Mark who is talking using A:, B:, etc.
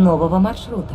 A: Нового маршрута.